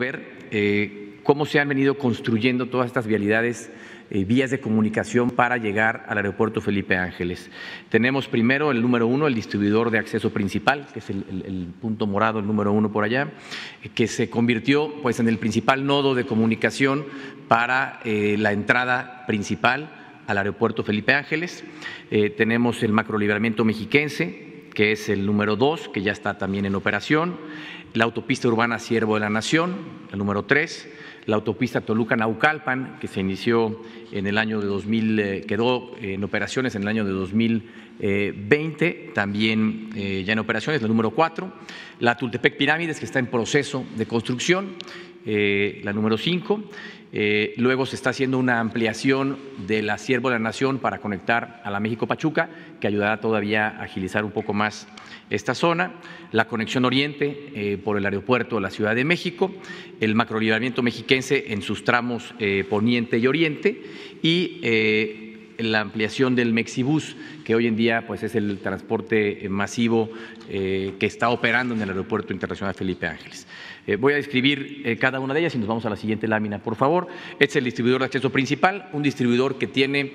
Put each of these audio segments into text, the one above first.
ver eh, cómo se han venido construyendo todas estas vialidades, eh, vías de comunicación para llegar al aeropuerto Felipe Ángeles. Tenemos primero el número uno, el distribuidor de acceso principal, que es el, punto morado, el número uno por allá, eh, que se convirtió pues, en el principal nodo de comunicación para la entrada principal al aeropuerto Felipe Ángeles. tenemos el macrolibramiento mexiquense, que es el número dos, que ya está también en operación, la autopista urbana Siervo de la Nación, el número tres, la autopista Toluca-Naucalpan, que se inició en el año de 2000, eh, quedó en operaciones en el año de 2020, también eh, ya en operaciones, el número cuatro, la Tultepec Pirámides, que está en proceso de construcción, eh, la número cinco, eh, luego se está haciendo una ampliación de la Siervo de la Nación para conectar a la México-Pachuca, que ayudará todavía a agilizar un poco más esta zona. La conexión oriente eh, por el aeropuerto de la Ciudad de México, el macrolibramiento mexiquense en sus tramos eh, poniente y oriente y la ampliación del Mexibus, que hoy en día pues, es el transporte masivo que está operando en el Aeropuerto Internacional Felipe Ángeles. voy a describir cada una de ellas y nos vamos a la siguiente lámina, por favor. Este es el distribuidor de acceso principal, un distribuidor que tiene,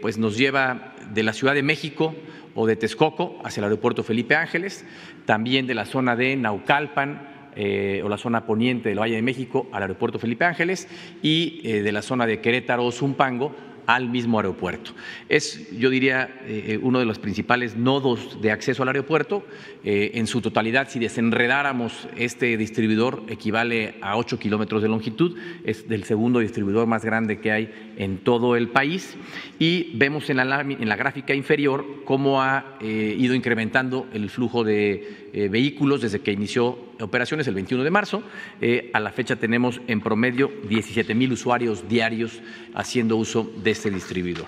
pues nos lleva de la Ciudad de México o de Texcoco hacia el Aeropuerto Felipe Ángeles, también de la zona de Naucalpan, o la zona poniente del Valle de México al aeropuerto Felipe Ángeles y de la zona de Querétaro o Zumpango al mismo aeropuerto. Es, yo diría, eh, uno de los principales nodos de acceso al aeropuerto. Eh, en su totalidad, si desenredáramos este distribuidor, equivale a 8 kilómetros de longitud, es del segundo distribuidor más grande que hay en todo el país. Y vemos en la, en la gráfica inferior cómo ha eh, ido incrementando el flujo de vehículos desde que inició operaciones el 21 de marzo. a la fecha tenemos en promedio 17 mil usuarios diarios haciendo uso de este distribuidor.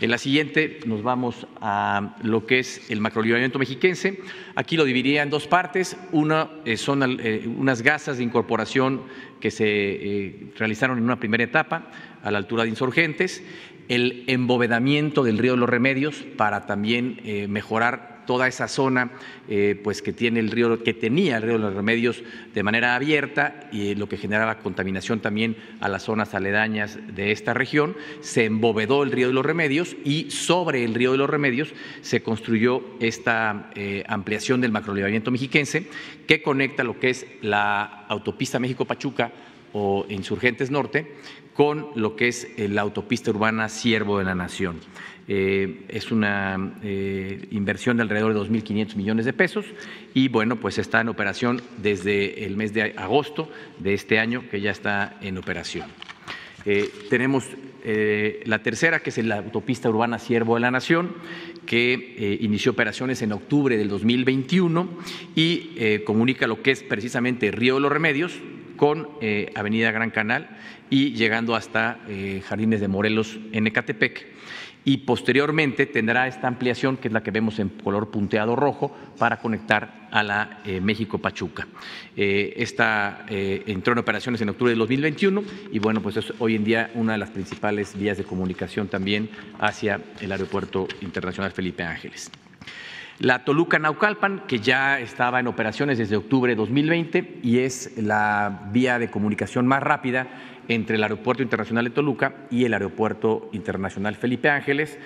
En la siguiente nos vamos a lo que es el macrolibramiento mexiquense. Aquí lo dividiría en dos partes. Una eh, son eh, unas gasas de incorporación que se eh, realizaron en una primera etapa a la altura de insurgentes, el embovedamiento del río de los Remedios para también mejorar toda esa zona eh, pues que tiene el río, que tenía el río de los Remedios de manera abierta y lo que generaba contaminación también a las zonas aledañas de esta región, se embovedó el río de los Remedios y sobre el río de los Remedios se construyó esta eh, ampliación del macrolibramiento mexiquense que conecta lo que es la autopista México-Pachuca o Insurgentes Norte con lo que es la autopista urbana Siervo de la Nación. Eh, es una eh, inversión de alrededor de 2.500 millones de pesos y bueno, pues está en operación desde el mes de agosto de este año que ya está en operación. Eh, tenemos la tercera, que es la autopista urbana Siervo de la Nación, que inició operaciones en octubre del 2021 y comunica lo que es precisamente Río de los Remedios con Avenida Gran Canal y llegando hasta Jardines de Morelos en Ecatepec y posteriormente tendrá esta ampliación, que es la que vemos en color punteado rojo, para conectar a la eh, México-Pachuca. Eh, esta eh, entró en operaciones en octubre de 2021 y bueno, pues es hoy en día una de las principales vías de comunicación también hacia el Aeropuerto Internacional Felipe Ángeles. La Toluca Naucalpan, que ya estaba en operaciones desde octubre de 2020 y es la vía de comunicación más rápida entre el Aeropuerto Internacional de Toluca y el Aeropuerto Internacional Felipe Ángeles.